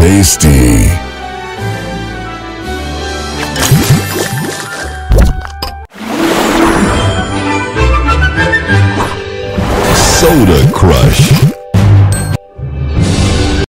Tasty. Soda Crush.